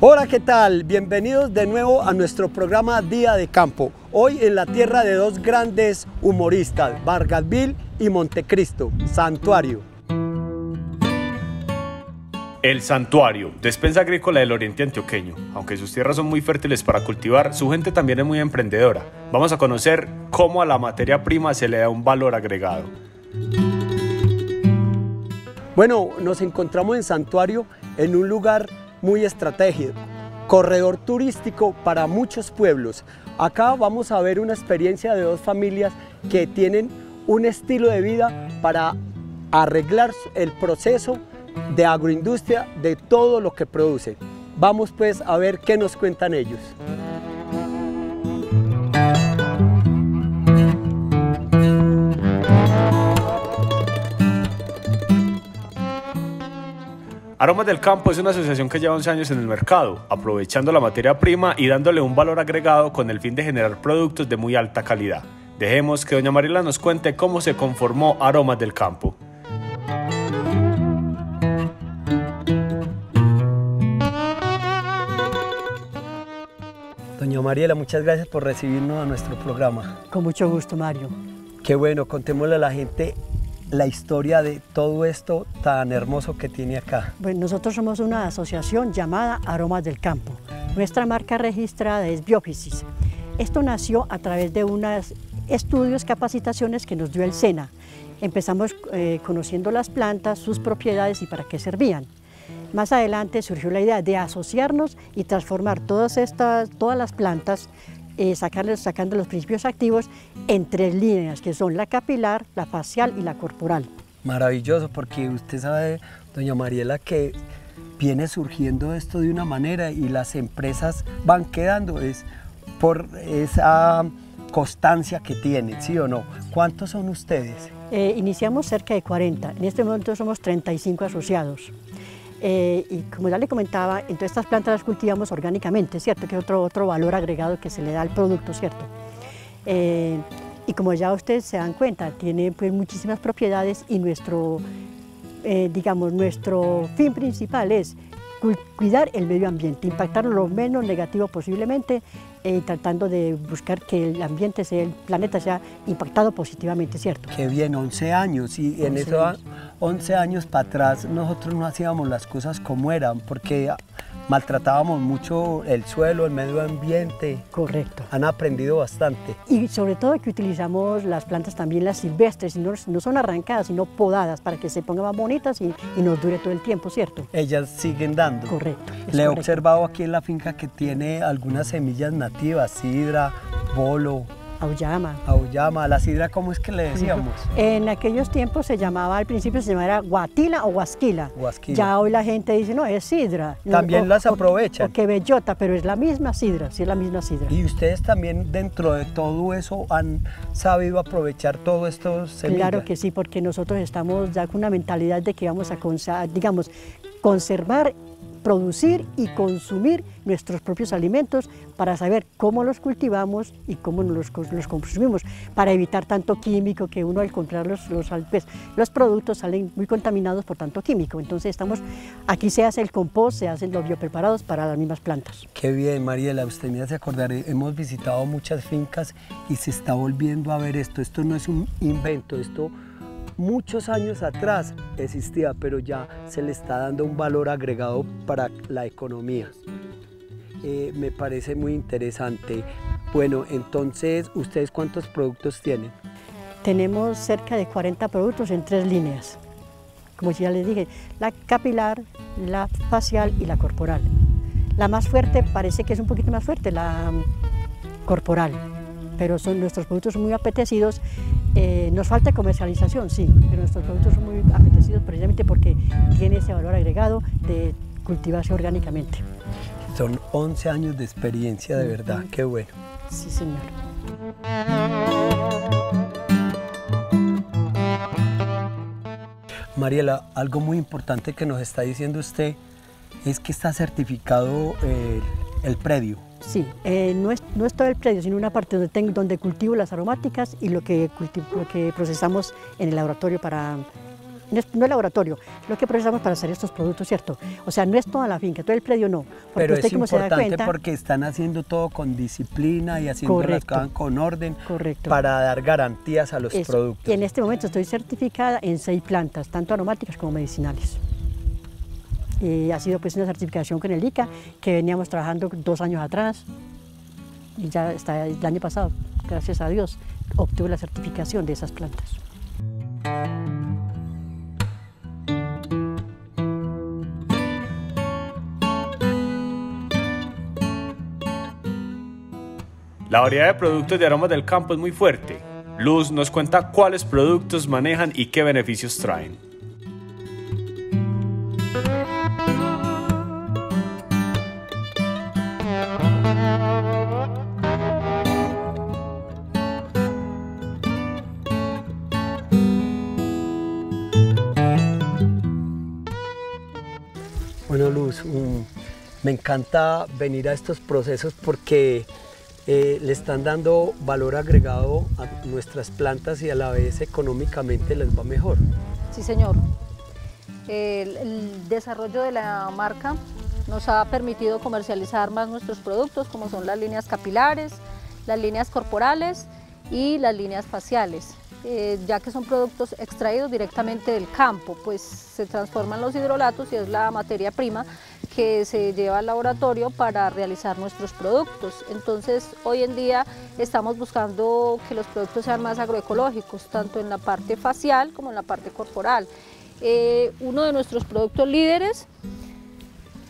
Hola, ¿qué tal? Bienvenidos de nuevo a nuestro programa Día de Campo. Hoy en la tierra de dos grandes humoristas, Vargasville y Montecristo, Santuario. El Santuario, despensa agrícola del oriente antioqueño. Aunque sus tierras son muy fértiles para cultivar, su gente también es muy emprendedora. Vamos a conocer cómo a la materia prima se le da un valor agregado. Bueno, nos encontramos en Santuario en un lugar muy estratégico, corredor turístico para muchos pueblos. Acá vamos a ver una experiencia de dos familias que tienen un estilo de vida para arreglar el proceso de agroindustria de todo lo que produce. Vamos pues a ver qué nos cuentan ellos. Aromas del Campo es una asociación que lleva 11 años en el mercado, aprovechando la materia prima y dándole un valor agregado con el fin de generar productos de muy alta calidad. Dejemos que doña Mariela nos cuente cómo se conformó Aromas del Campo. Doña Mariela, muchas gracias por recibirnos a nuestro programa. Con mucho gusto, Mario. Qué bueno, contémosle a la gente la historia de todo esto tan hermoso que tiene acá. Bueno, nosotros somos una asociación llamada Aromas del Campo. Nuestra marca registrada es Biophysis. Esto nació a través de unos estudios, capacitaciones que nos dio el SENA. Empezamos eh, conociendo las plantas, sus propiedades y para qué servían. Más adelante surgió la idea de asociarnos y transformar todas, estas, todas las plantas, eh, sacarles, sacando los principios activos en tres líneas, que son la capilar, la facial y la corporal. Maravilloso, porque usted sabe, doña Mariela, que viene surgiendo esto de una manera y las empresas van quedando, es por esa constancia que tienen, ¿sí o no? ¿Cuántos son ustedes? Eh, iniciamos cerca de 40, en este momento somos 35 asociados. Eh, y como ya le comentaba, entonces estas plantas las cultivamos orgánicamente, ¿cierto? Que es otro, otro valor agregado que se le da al producto, ¿cierto? Eh, y como ya ustedes se dan cuenta, tiene pues muchísimas propiedades y nuestro, eh, digamos, nuestro fin principal es cuidar el medio ambiente, impactarlo lo menos negativo posiblemente, eh, tratando de buscar que el ambiente, sea, el planeta sea impactado positivamente, ¿cierto? Qué bien, 11 años, y en esos 11 años para atrás nosotros no hacíamos las cosas como eran, porque maltratábamos mucho el suelo, el medio ambiente. Correcto. Han aprendido bastante. Y sobre todo que utilizamos las plantas también las silvestres, no, no son arrancadas, sino podadas para que se pongan más bonitas y, y, nos dure todo el tiempo, ¿cierto? Ellas siguen dando. Correcto. Le he observado aquí en la finca que tiene algunas semillas nativas, sidra, bolo, Auyama. Auyama, la sidra, ¿cómo es que le decíamos? En aquellos tiempos se llamaba, al principio se llamaba guatila o guasquila. Guasquila. Ya hoy la gente dice, no, es sidra. También o, las aprovechan. O, que bellota, pero es la misma sidra, sí es la misma sidra. Y ustedes también dentro de todo eso han sabido aprovechar todo esto semillas. Claro que sí, porque nosotros estamos ya con una mentalidad de que vamos a, digamos, conservar producir y consumir nuestros propios alimentos para saber cómo los cultivamos y cómo los, consumimos, para evitar tanto químico que uno al comprar los, los, pues, los productos salen muy contaminados por tanto químico. Entonces estamos, aquí se hace el compost, se hacen los biopreparados para las mismas plantas. Qué bien, Mariela, usted me hace acordar, hemos visitado muchas fincas y se está volviendo a ver esto. Esto no es un invento, esto muchos años atrás existía, pero ya se le está dando un valor agregado para la economía. Eh, me parece muy interesante. Bueno, entonces, ¿ustedes cuántos productos tienen? Tenemos cerca de 40 productos en tres líneas. Como ya les dije, la capilar, la facial y la corporal. La más fuerte parece que es un poquito más fuerte, la corporal, pero son, nuestros productos son muy apetecidos eh, nos falta comercialización, sí, pero nuestros productos son muy apetecidos precisamente porque tiene ese valor agregado de cultivarse orgánicamente. Son 11 años de experiencia, de verdad, qué bueno. Sí, señor. Mariela, algo muy importante que nos está diciendo usted es que está certificado el, el predio. Sí, eh, no, es, no, es, todo el predio, sino una parte donde, tengo, donde cultivo las aromáticas y lo que, cultivo, lo que procesamos en el laboratorio para no es, laboratorio, lo que procesamos para hacer estos productos, ¿cierto? O sea, no es toda la finca, todo el predio no. Pero es importante porque están haciendo todo con disciplina y haciendo las cosas con orden para dar garantías a los productos. Y en este momento estoy certificada en seis plantas, tanto aromáticas como medicinales. Y ha sido pues una certificación con el ICA que veníamos trabajando dos años atrás y ya está el año pasado, gracias a Dios, obtuve la certificación de esas plantas. La variedad de productos de aromas del campo es muy fuerte. Luz nos cuenta cuáles productos manejan y qué beneficios traen. Encanta venir a estos procesos porque eh, le están dando valor agregado a nuestras plantas y a la vez económicamente les va mejor. Sí, señor. El, desarrollo de la marca nos ha permitido comercializar más nuestros productos, como son las líneas capilares, las líneas corporales y las líneas faciales. Eh, ya que son productos extraídos directamente del campo, pues se transforman los hidrolatos y es la materia prima que se lleva al laboratorio para realizar nuestros productos. Entonces, hoy en día estamos buscando que los productos sean más agroecológicos, tanto en la parte facial como en la parte corporal. Eh, uno de nuestros productos líderes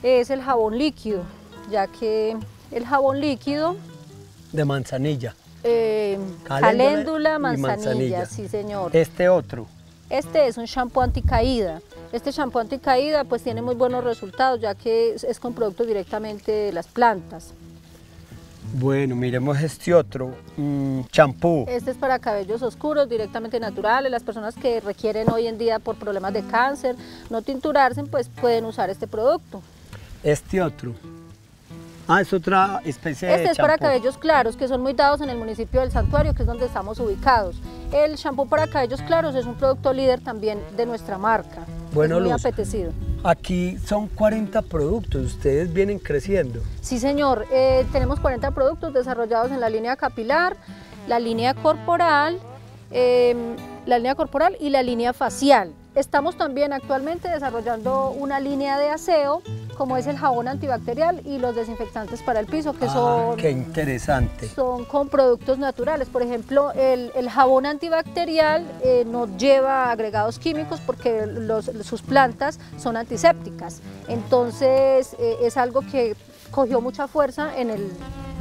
es el jabón líquido, ya que el jabón líquido... De manzanilla. Eh, caléndula, manzanilla, sí señor. ¿Este otro? Este es un shampoo anticaída. Este shampoo anticaída pues tiene muy buenos resultados ya que es, con productos directamente de las plantas. Bueno, miremos este otro, champú. este es para cabellos oscuros, directamente naturales. Las personas que requieren hoy en día por problemas de cáncer, no tinturarse, pues pueden usar este producto. Este otro. Ah, es otra especie este es para cabellos claros, que son muy dados en el municipio del Santuario, que es donde estamos ubicados. El shampoo para cabellos claros es un producto líder también de nuestra marca. Bueno, es muy apetecido. Aquí son 40 productos, ustedes vienen creciendo. Sí, señor. Eh, tenemos 40 productos desarrollados en la línea capilar, la línea corporal, em, la línea corporal y la línea facial. Estamos también actualmente desarrollando una línea de aseo como es el jabón antibacterial y los desinfectantes para el piso, que ah, son... ¡Qué interesante! Son con productos naturales. Por ejemplo, el, jabón antibacterial eh, no lleva agregados químicos porque sus plantas son antisépticas. Entonces, eh, es algo que cogió mucha fuerza en el...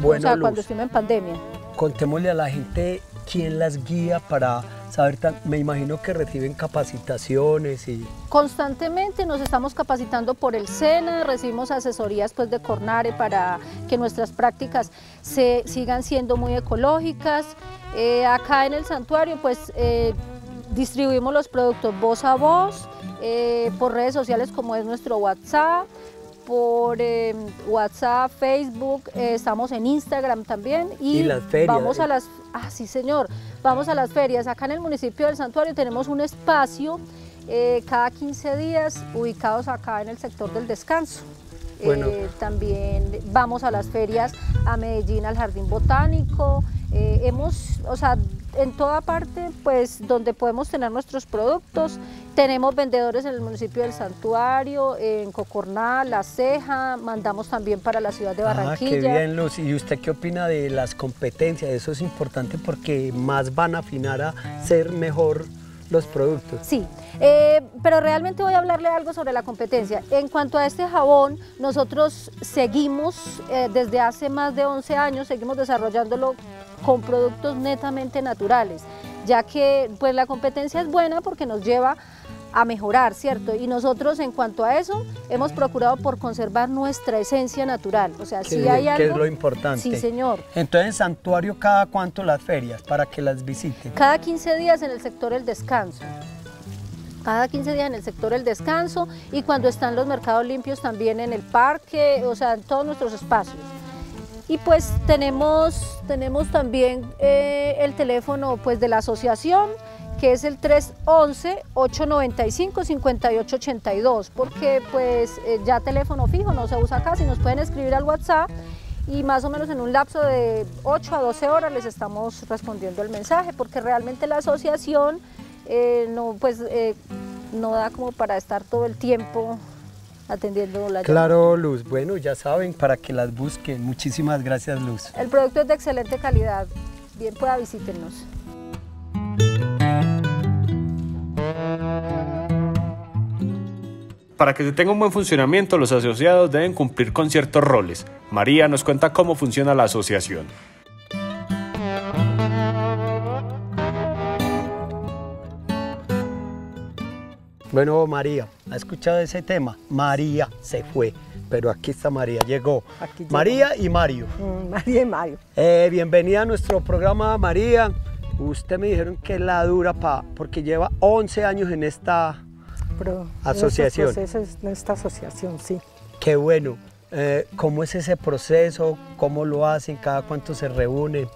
Bueno, cuando estuvimos en pandemia. Contémosle a la gente quién las guía para saber, me imagino que reciben capacitaciones y... Constantemente nos estamos capacitando por el SENA, recibimos asesorías pues de Cornare para que nuestras prácticas se sigan siendo muy ecológicas. Eh, acá en el santuario pues eh, distribuimos los productos voz a voz, eh, por redes sociales como es nuestro WhatsApp, por WhatsApp, Facebook, estamos en Instagram también y, las ferias, vamos a las, ah sí señor, vamos a las ferias. Acá en el municipio del Santuario tenemos un espacio eh, cada 15 días ubicados acá en el sector del descanso. Eh, también vamos a las ferias a Medellín, al Jardín Botánico. Eh, hemos, o sea, en toda parte, pues donde podemos tener nuestros productos. Tenemos vendedores en el municipio del Santuario, en Cocornal, La Ceja, mandamos también para la ciudad de Barranquilla. Ah, qué bien, Luz. ¿Y usted qué opina de las competencias? Eso es importante porque más van a afinar a ser mejor los productos. Sí, eh, pero realmente voy a hablarle algo sobre la competencia. En cuanto a este jabón, nosotros seguimos eh, desde hace más de 11 años, seguimos desarrollándolo con productos netamente naturales, ya que pues la competencia es buena porque nos lleva a mejorar, ¿cierto? Y nosotros en cuanto a eso hemos procurado por conservar nuestra esencia natural. O sea, si hay algo... Que es lo importante. Sí, señor. Entonces, santuario, ¿cada cuánto las ferias para que las visiten? Cada 15 días en el sector El Descanso. Cada 15 días en el sector El Descanso y cuando están los mercados limpios también en el parque, o sea, en todos nuestros espacios. Y pues tenemos, tenemos también eh, el teléfono pues, de la asociación que es el 311-895-5882, porque pues eh, ya teléfono fijo no se usa acá, si nos pueden escribir al WhatsApp y más o menos en un lapso de 8 a 12 horas les estamos respondiendo el mensaje, porque realmente la asociación eh, no, pues, eh, no da como para estar todo el tiempo atendiendo la Claro, Luz. Bueno, ya saben, para que las busquen. Muchísimas gracias, Luz. El producto es de excelente calidad. Bien pueda visítenos. Para que se tenga un buen funcionamiento, los asociados deben cumplir con ciertos roles. María nos cuenta cómo funciona la asociación. Bueno, María, ¿ha escuchado ese tema? María se fue, pero aquí está María, llegó. María y Mario. Mm, María y Mario. Eh, bienvenida a nuestro programa, María. Usted me dijeron que la dura pa, porque lleva 11 años en esta asociación. En esta asociación, sí. Qué bueno. Eh, ¿Cómo es ese proceso? ¿Cómo lo hacen? ¿Cada cuánto se reúnen?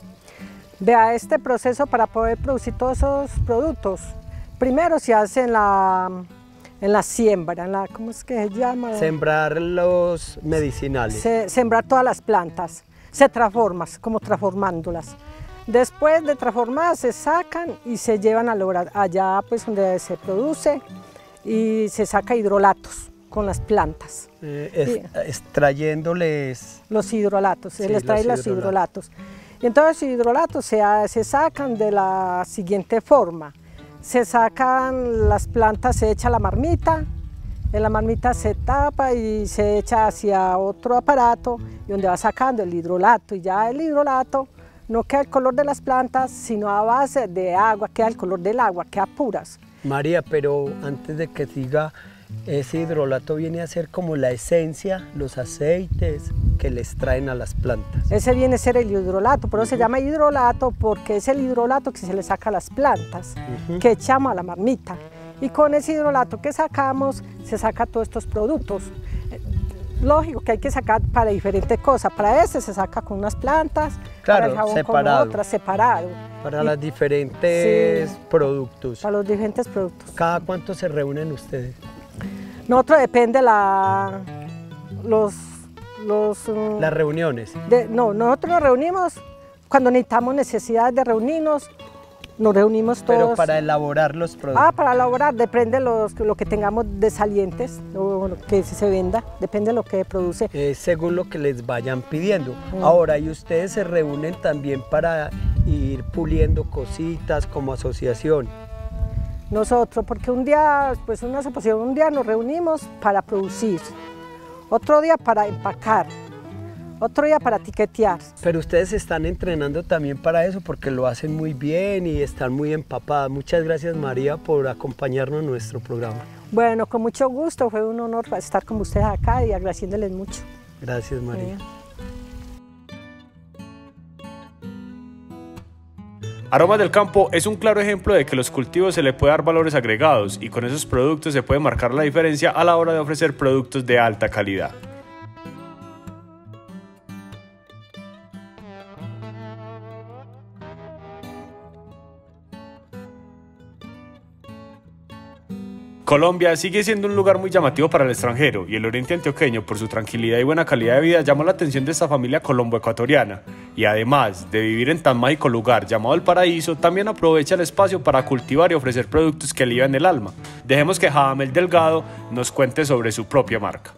Vea, este proceso para poder producir todos esos productos, primero se hace en la, en la siembra, en la, ¿cómo es que se llama? Sembrar los medicinales. sembrar todas las plantas, se transforma, como transformándolas. Después de transformar se sacan y se llevan allá pues donde se produce y se saca hidrolatos con las plantas. Eh, extrayéndoles... Los hidrolatos, se les trae los hidrolatos. Y entonces los hidrolatos se, se sacan de la siguiente forma. Se sacan las plantas, se echa la marmita, en la marmita se tapa y se echa hacia otro aparato y donde va sacando el hidrolato y ya el hidrolato no queda el color de las plantas, sino a base de agua, queda el color del agua, queda puras. María, pero antes de que diga, ese hidrolato viene a ser como la esencia, los aceites que les traen a las plantas. Ese viene a ser el hidrolato, por eso se llama hidrolato porque es el hidrolato que se le saca a las plantas, que echamos a la marmita. Y con ese hidrolato que sacamos, se saca todos estos productos lógico que hay que sacar para diferentes cosas. Para ese se saca con unas plantas, para el jabón separado. con otras, separado. Para los diferentes productos. Para los diferentes productos. ¿Cada cuánto se reúnen ustedes? Nosotros depende la, los, los... Mm, Las reuniones. no, nosotros nos reunimos cuando necesitamos necesidad de reunirnos nos reunimos todos. Pero para elaborar los productos. Ah, para elaborar, depende los, lo que tengamos de salientes, o que se venda, depende de lo que produce. según lo que les vayan pidiendo. Mm. Ahora, ¿y ustedes se reúnen también para ir puliendo cositas como asociación? Nosotros, porque un día, pues una asociación, un día nos reunimos para producir, otro día para empacar, otro día para tiquetear. Pero ustedes están entrenando también para eso porque lo hacen muy bien y están muy empapadas. Muchas gracias María por acompañarnos en nuestro programa. Bueno, con mucho gusto, fue un honor estar con ustedes acá y agradeciéndoles mucho. Gracias María. Aromas del Campo es un claro ejemplo de que los cultivos se le puede dar valores agregados y con esos productos se puede marcar la diferencia a la hora de ofrecer productos de alta calidad. Colombia sigue siendo un lugar muy llamativo para el extranjero y el oriente antioqueño, por su tranquilidad y buena calidad de vida, llamó la atención de esta familia colombo-ecuatoriana. Y además de vivir en tan mágico lugar llamado el paraíso, también aprovecha el espacio para cultivar y ofrecer productos que alivian el alma. Dejemos que Jadamel Delgado nos cuente sobre su propia marca.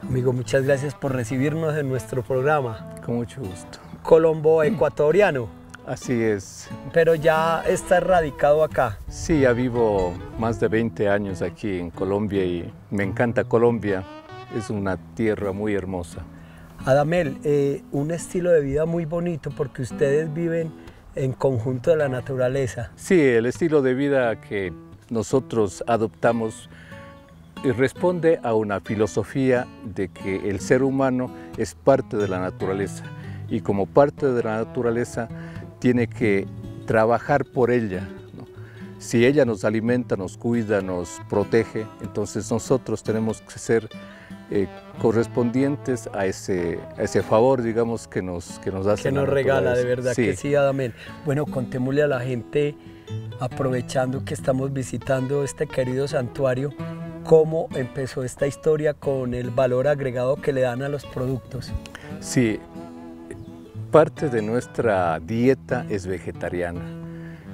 Amigo, muchas gracias por recibirnos en nuestro programa. Con mucho gusto. Colombo ecuatoriano. Así es. Pero ya está radicado acá. Sí, ya vivo más de 20 años aquí en Colombia y me encanta Colombia. Es una tierra muy hermosa. Adamel, eh, un estilo de vida muy bonito porque ustedes viven en conjunto de la naturaleza. Sí, el estilo de vida que nosotros adoptamos responde a una filosofía de que el ser humano es parte de la naturaleza y como parte de la naturaleza tiene que trabajar por ella. Si ella nos alimenta, nos cuida, nos protege, entonces nosotros tenemos que ser eh, correspondientes a ese, ese favor, digamos, que nos, que nos hace. Que nos regala, de verdad que sí, Adamel. Bueno, contémosle a la gente, aprovechando que estamos visitando este querido santuario, cómo empezó esta historia con el valor agregado que le dan a los productos. Sí, parte de nuestra dieta es vegetariana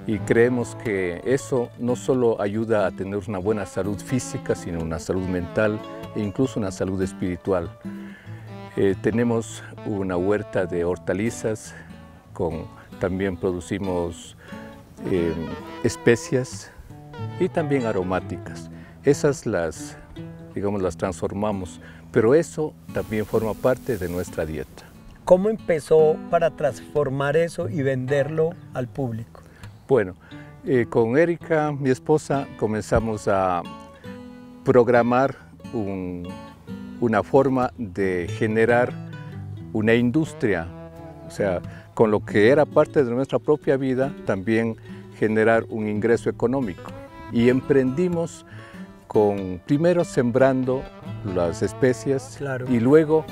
y creemos que eso no solo ayuda a tener una buena salud física, sino una salud mental e incluso una salud espiritual. Eh, tenemos una huerta de hortalizas, con, también producimos eh, especias y también aromáticas. Esas las, digamos, las transformamos, pero eso también forma parte de nuestra dieta. ¿Cómo empezó para transformar eso y venderlo al público? Bueno, eh, con Erika, mi esposa, comenzamos a programar una forma de generar una industria, o sea, con lo que era parte de nuestra propia vida, también generar un ingreso económico. Y emprendimos con, primero sembrando las especias y luego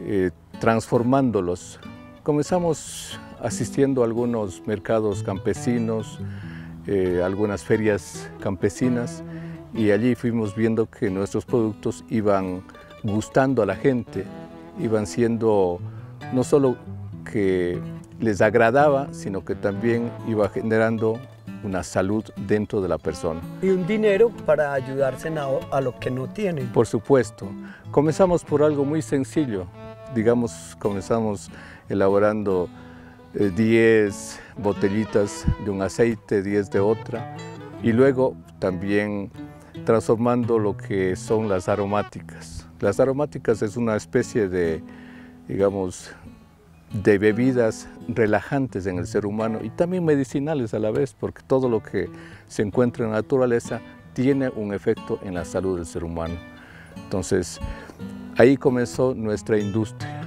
eh, transformándolos. Comenzamos asistiendo a algunos mercados campesinos, eh, algunas ferias campesinas y allí fuimos viendo que nuestros productos iban gustando a la gente, iban siendo no solo que les agradaba, sino que también iba generando una salud dentro de la persona. Y un dinero para ayudarse a, lo que no tienen. Por supuesto. Comenzamos por algo muy sencillo. Digamos, comenzamos elaborando 10 eh, botellitas de un aceite, 10 de otra, y luego también transformando lo que son las aromáticas. Las aromáticas es una especie de, digamos, de bebidas relajantes en el ser humano y también medicinales a la vez, porque todo lo que se encuentra en la naturaleza tiene un efecto en la salud del ser humano. Entonces, ahí comenzó nuestra industria,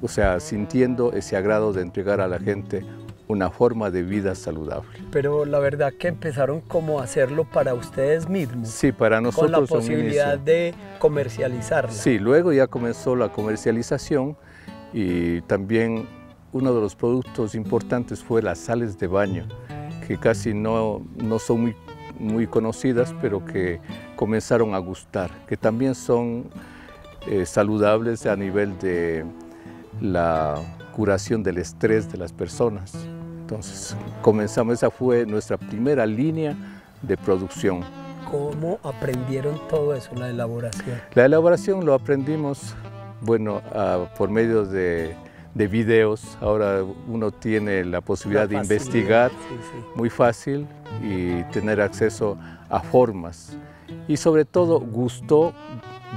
o sea, sintiendo ese agrado de entregar a la gente una forma de vida saludable. Pero la verdad que empezaron como a hacerlo para ustedes mismos. Sí, para nosotros. Con la posibilidad de comercializarla. Sí, luego ya comenzó la comercialización y también uno de los productos importantes fue las sales de baño, que casi no, no son muy, muy conocidas, pero que comenzaron a gustar, que también son eh, saludables a nivel de la curación del estrés de las personas. Entonces comenzamos, esa fue nuestra primera línea de producción. ¿Cómo aprendieron todo eso, la elaboración? La elaboración lo aprendimos, bueno, por medio de, de, videos. Ahora uno tiene la posibilidad de investigar muy fácil y tener acceso a formas. Y sobre todo gustó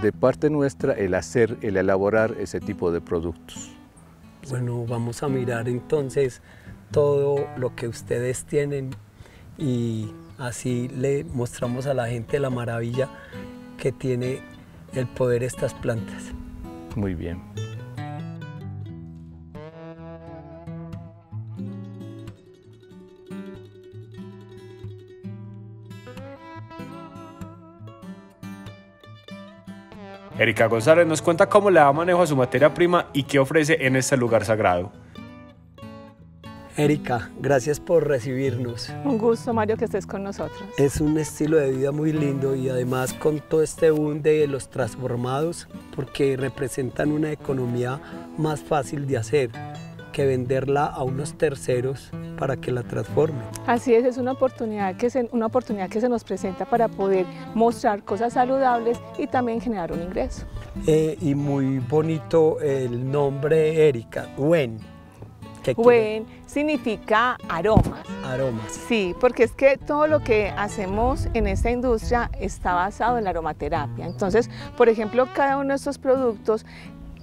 de parte nuestra el hacer, el elaborar ese tipo de productos. Bueno, vamos a mirar entonces todo lo que ustedes tienen y así le mostramos a la gente la maravilla que tiene el poder estas plantas. Muy bien. Erika González nos cuenta cómo le da manejo a su materia prima y qué ofrece en este lugar sagrado. Erika, gracias por recibirnos. Un gusto, Mario, que estés con nosotros. Es un estilo de vida muy lindo y además con todo este boom de los transformados, porque representan una economía más fácil de hacer que venderla a unos terceros para que la transformen. Así es, es una oportunidad que se, una oportunidad que se nos presenta para poder mostrar cosas saludables y también generar un ingreso. Eh, y muy bonito el nombre Erika, Wen. Wen significa aromas. Aromas. Sí, porque es que todo lo que hacemos en esta industria está basado en la aromaterapia. Entonces, por ejemplo, cada uno de estos productos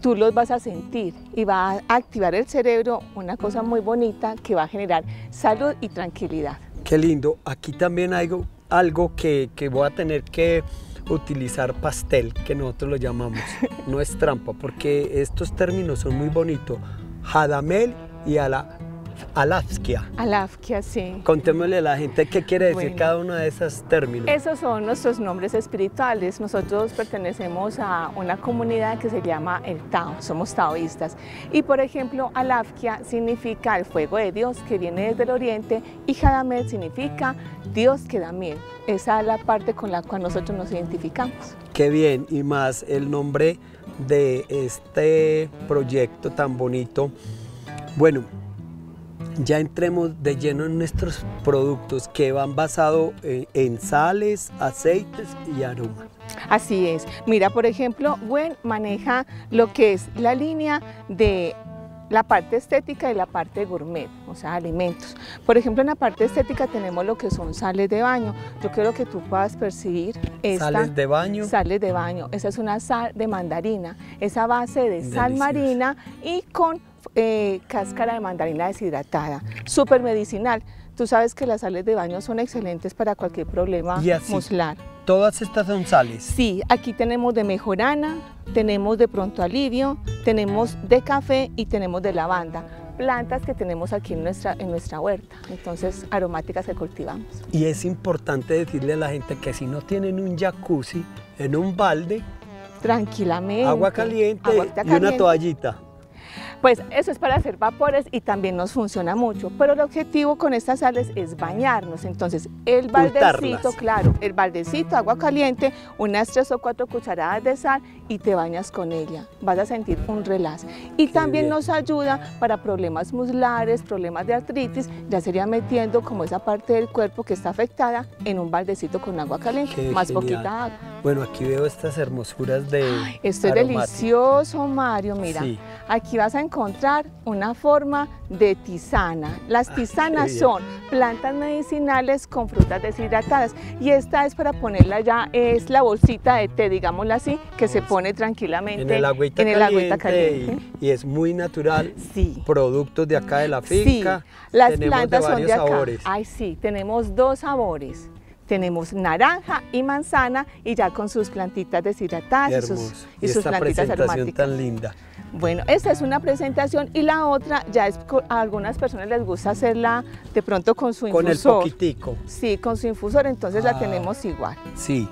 tú los vas a sentir y va a activar el cerebro una cosa muy bonita que va a generar salud y tranquilidad. Qué lindo. Aquí también hay algo que, que voy a tener que utilizar pastel, que nosotros lo llamamos. No es trampa, porque estos términos son muy bonitos. Jadamel y a la alafskia. Alafkia, sí. Contémosle a la gente qué quiere decir Bueno. cada uno de esos términos. Esos son nuestros nombres espirituales. Nosotros pertenecemos a una comunidad que se llama el Tao, somos taoístas. Y por ejemplo, Alafkia significa el fuego de Dios que viene desde el oriente y Jadamed significa Dios que da miel. Esa es la parte con la cual nosotros nos identificamos. Qué bien, y más el nombre de este proyecto tan bonito. Bueno, ya entremos de lleno en nuestros productos que van basados en, en sales, aceites y aroma. Así es. Mira, por ejemplo, Gwen maneja lo que es la línea de la parte estética y la parte gourmet, o sea, alimentos. Por ejemplo, en la parte estética tenemos lo que son sales de baño. Yo quiero que tú puedas percibir esta Sales de baño. sales de baño. Esa es una sal de mandarina, esa base de sal marina y con eh, cáscara de mandarina deshidratada, súper medicinal. Tú sabes que las sales de baño son excelentes para cualquier problema Y así. muscular. Todas estas son sales. Sí, aquí tenemos de mejorana, tenemos de pronto alivio, tenemos de café y tenemos de lavanda. Plantas que tenemos aquí en nuestra, en nuestra huerta, entonces aromáticas que cultivamos. Y es importante decirle a la gente que si no tienen un jacuzzi en un balde, Tranquilamente. agua caliente agüita y una caliente. toallita. Pues eso es para hacer vapores y también nos funciona mucho, pero el objetivo con estas sales es bañarnos. Entonces, el baldecito, claro, el baldecito, agua caliente, unas tres o cuatro cucharadas de sal y te bañas con ella. Vas a sentir un relax. Y Qué también bien. nos ayuda para problemas musculares, problemas de artritis, ya sería metiendo como esa parte del cuerpo que está afectada en un baldecito con agua caliente, Qué más genial. poquita agua. Bueno, aquí veo estas hermosuras de Esto es delicioso, Mario. Mira, Sí. aquí vas a encontrar una forma de tisana. Las tisanas bien. son plantas medicinales con frutas deshidratadas y esta es para ponerla ya, es la bolsita de té, digámosla así, que se pone tranquilamente En el agüita en el caliente, agüita caliente. Y, y es muy natural. Sí. Productos de acá de la finca. Sí, las Tenemos plantas de son de acá. sabores. Ay, sí, tenemos dos sabores. Tenemos naranja y manzana y ya con sus plantitas deshidratadas y sus, Hermoso. y sus esta plantitas presentación aromáticas. tan linda. Bueno, esta es una presentación y la otra ya es a algunas personas les gusta hacerla de pronto con su Con el infusor. poquitico. Sí, con su infusor, entonces Ah. la tenemos igual. Sí.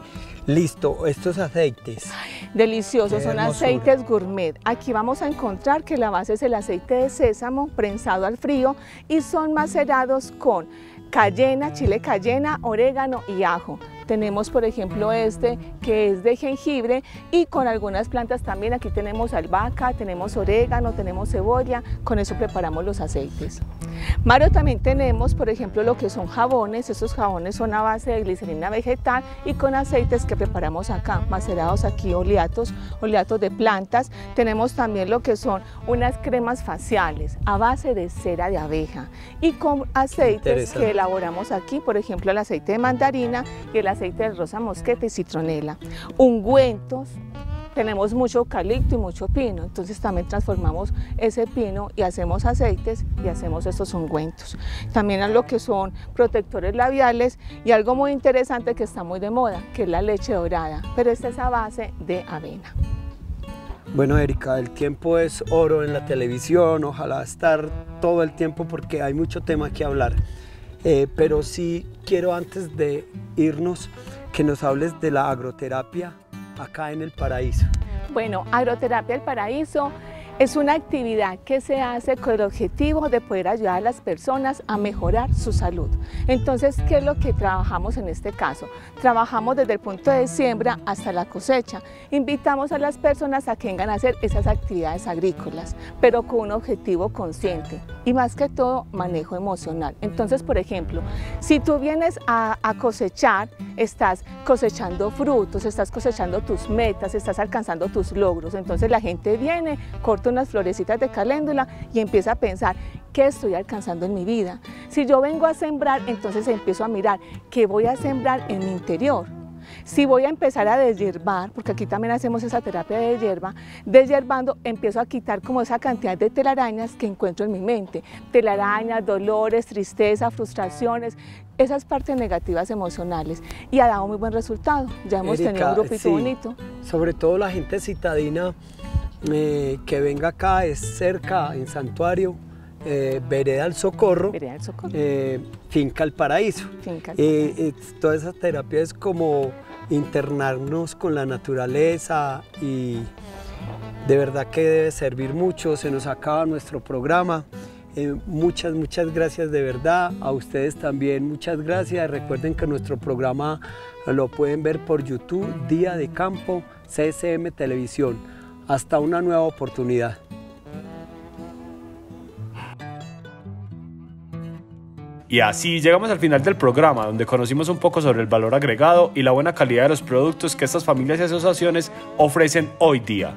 Listo, estos aceites. Deliciosos, son aceites gourmet. Aquí vamos a encontrar que la base es el aceite de sésamo prensado al frío y son macerados con cayena, chile cayena, orégano y ajo. Tenemos, por ejemplo, este que es de jengibre y con algunas plantas también. Aquí tenemos albahaca, tenemos orégano, tenemos cebolla. Con eso preparamos los aceites. Mario, también tenemos, por ejemplo, lo que son jabones. Estos jabones son a base de glicerina vegetal y con aceites que preparamos acá, macerados aquí, oleatos, oleatos de plantas. Tenemos también lo que son unas cremas faciales a base de cera de abeja y con aceites que elaboramos aquí, por ejemplo, el aceite de mandarina y el aceite de rosa mosqueta y citronela. Ungüentos, tenemos mucho eucalipto y mucho pino, entonces también transformamos ese pino y hacemos aceites y hacemos estos ungüentos. También a lo que son protectores labiales y algo muy interesante que está muy de moda, que es la leche dorada, pero esta es a base de avena. Bueno, Erika, el tiempo es oro en la televisión, ojalá estar todo el tiempo porque hay mucho tema que hablar. Eh, pero sí quiero antes de irnos que nos hables de la agroterapia acá en el paraíso. Bueno, Agroterapia del Paraíso es una actividad que se hace con el objetivo de poder ayudar a las personas a mejorar su salud. Entonces, ¿qué es lo que trabajamos en este caso? Trabajamos desde el punto de siembra hasta la cosecha. Invitamos a las personas a que vengan a hacer esas actividades agrícolas, pero con un objetivo consciente y más que todo manejo emocional. Entonces, por ejemplo, si tú vienes a, cosechar, estás cosechando frutos, estás cosechando tus metas, estás alcanzando tus logros. Entonces la gente viene, corta unas florecitas de caléndula y empieza a pensar, ¿qué estoy alcanzando en mi vida? Si yo vengo a sembrar, entonces empiezo a mirar, ¿qué voy a sembrar en mi interior? Si voy a empezar a deshiervar, porque aquí también hacemos esa terapia de hierba, deshierbando empiezo a quitar como esa cantidad de telarañas que encuentro en mi mente. Telarañas, dolores, tristeza, frustraciones, esas partes negativas emocionales. Y ha dado muy buen resultado. Ya hemos tenido un Erika, grupito sí. bonito. Sobre todo la gente citadina eh, que venga acá, es cerca, en Santuario, eh, Vereda del Socorro, Vereda del Socorro. eh, Finca El Paraíso. Finca eh, toda esa terapia es como internarnos con la naturaleza y de verdad que debe servir mucho. Se nos acaba nuestro programa. Eh, muchas, muchas gracias de verdad. A ustedes también muchas gracias. Recuerden que nuestro programa lo pueden ver por YouTube, Día de Campo, CSM Televisión. Hasta una nueva oportunidad. Y así llegamos al final del programa, donde conocimos un poco sobre el valor agregado y la buena calidad de los productos que estas familias y asociaciones ofrecen hoy día.